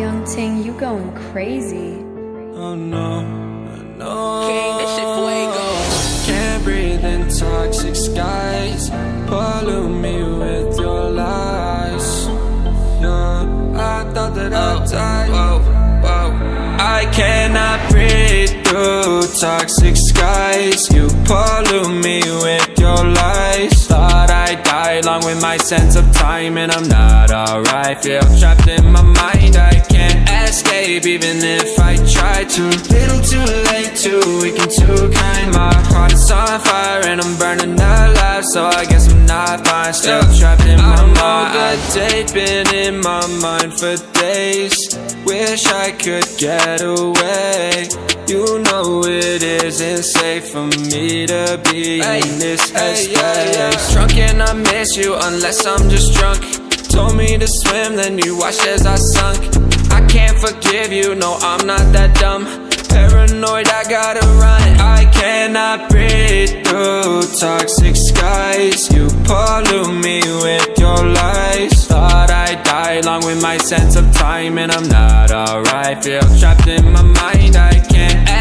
Young Ting, you going crazy. Oh no, no. King, this shit fuego. Can't breathe in toxic skies. Pollute me with your lies. Yeah, I thought that I'd oh, die. Whoa, whoa. I cannot breathe through toxic skies. You pollute me with your lies. Thought I'd die along with my sense of time, and I'm not alright. Feel trapped in my mind. Day been in my mind for days. Wish I could get away. You know it isn't safe for me to be in this headspace. Drunk and I miss you unless I'm just drunk. Told me to swim, then you watched as I sunk. I can't forgive you, no, I'm not that dumb. Paranoid, I gotta run. I cannot breathe through toxic skies. You pollute me with your lies. Along with my sense of time, and I'm not alright. Feel trapped in my mind. I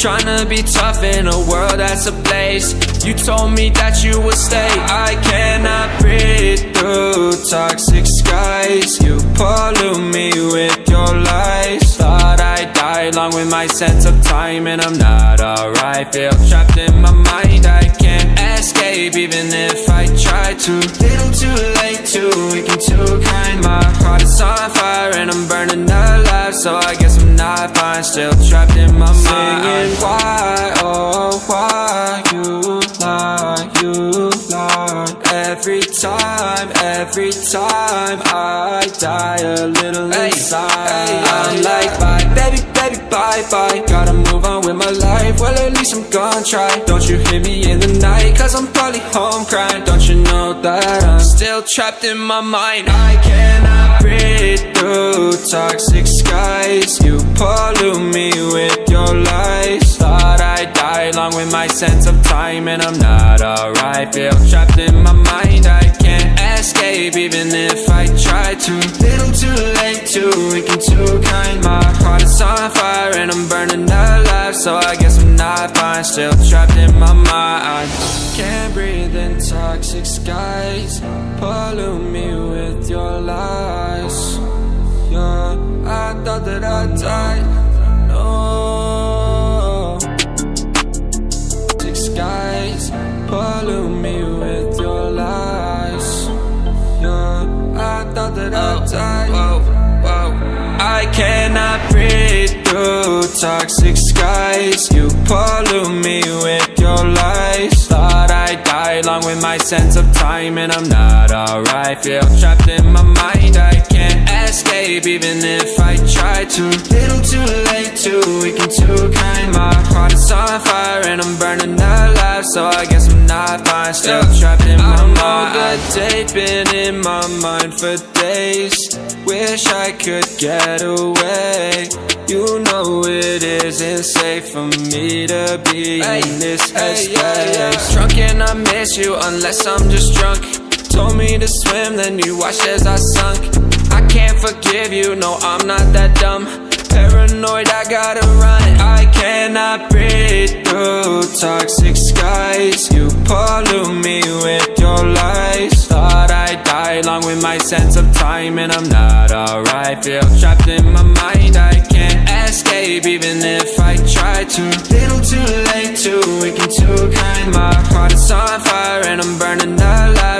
Trying to be tough in a world that's a place. You told me that you would stay. I cannot breathe through toxic skies. You pollute me with your lies. Thought I'd die along with my sense of time And I'm not alright. Feel trapped in my mind. I escape even if I try to. Little too late, too weak and too kind. My heart is on fire and I'm burning alive. So I guess I'm not fine. Still trapped in my mind. Singing why, oh why you lie, you lie. Every time, every time I die a little inside. I'm like bye, baby, baby, bye, bye. Gotta move on with my life, well at least I'm gonna try. Don't you hear me in the night, cause I'm probably home crying. Don't you know that I'm still trapped in my mind? I cannot breathe through toxic skies. You pollute me with your lies. Thought I'd die along with my sense of time And I'm not alright, feel trapped in my mind. I escape even if I try to. Little too late, too weak and too kind. My heart is on fire and I'm burning alive. So I guess I'm not fine, still trapped in my mind. Can't breathe in toxic skies. Pollute me with your lies. Yeah, I thought that I'd die. No. Toxic skies. Pollute me I cannot breathe through toxic skies. You pollute me with your lies. Thought I'd die along with my sense of time And I'm not alright. Feel trapped in my mind. I can't escape even if I try to. Little too late, too weak and too kind My heart is on fire and I'm burning alive. So I guess I'm not fine. Still trapped in my mind Know day been in my mind for days. Wish I could get away. You know it isn't safe for me to be in this headspace. Drunk and I miss you unless I'm just drunk. Told me to swim then you watched as I sunk. I can't forgive you, no I'm not that dumb. Paranoid, I gotta run. I cannot breathe through toxic skies. You pollute me with your lies with my sense of time And I'm not alright. Feel trapped in my mind I can't escape even if I try to. Little too late, too weak and too kind. My heart is on fire and I'm burning alive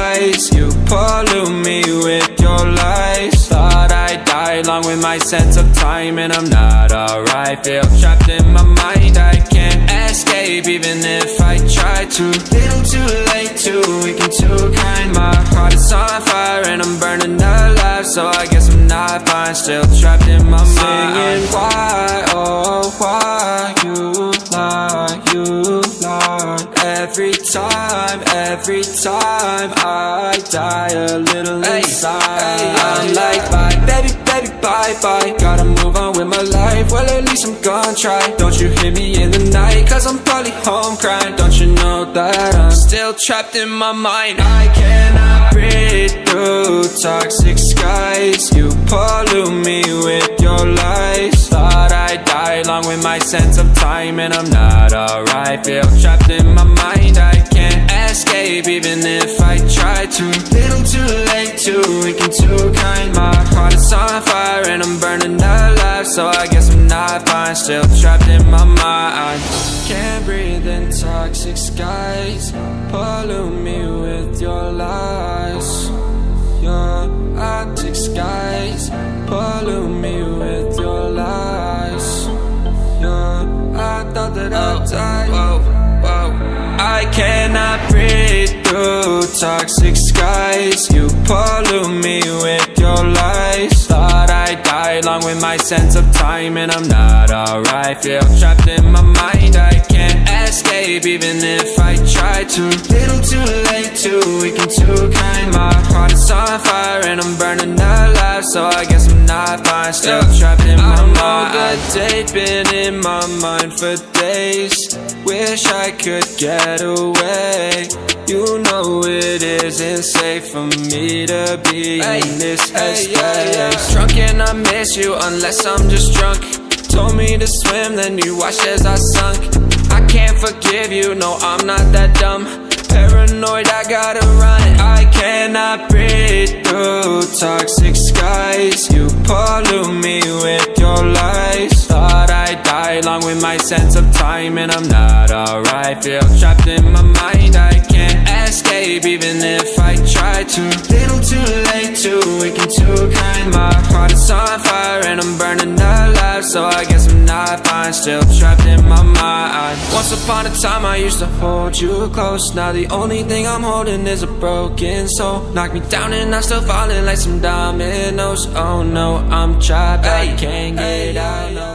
You pollute me with your lies. Thought I'd die along with my sense of time And I'm not alright. Feel trapped in my mind. I can't escape even if I try to. Little too late, too weak and too kind. My heart is on fire and I'm burning alive. So I guess I'm not fine. Still trapped in my mind. Singing why, time, every time I die a little inside. I'm like bye, baby, baby, bye, bye. Gotta move on with my life, well at least I'm gonna try. Don't you hit me in the night, cause I'm probably home crying. Don't you know that I'm still trapped in my mind? I cannot breathe through toxic skies. You pollute me with your lies. Thought I'd die along with my sense of time And I'm So I guess I'm not fine, still trapped in my mind. Can't breathe in toxic skies. Pollute me with your lies. Your toxic skies. Pollute me with your lies. Your, I thought that I'd oh, die. whoa, whoa. I cannot breathe through toxic skies. You pollute me with with my sense of time And I'm not alright. Feel trapped in my mind I can't escape even if I try to. Little too late, too weak and too kind. My heart is on fire and I'm burning alive So I guess I'm not fine. Still trapped in my mind. I know the date been in my mind for days. Wish I could get away. You know it isn't safe for me to be in this headspace. Drunk and I miss you unless I'm just drunk Told me to swim, then you watched as I sunk. I can't forgive you, no I'm not that dumb. Paranoid, I gotta run. I cannot breathe through toxic skies. You pollute me with your lies. Thought I'd die along with my sense of time And I'm not alright, feel trapped in my mind I escape even if I try to. Little too late, too weak and too kind. My heart is on fire and I'm burning alive. So I guess I'm not fine, still trapped in my mind. Once upon a time I used to hold you close. Now the only thing I'm holding is a broken soul. Knock me down and I'm still falling like some dominoes. Oh no, I'm trapped, I can't get out no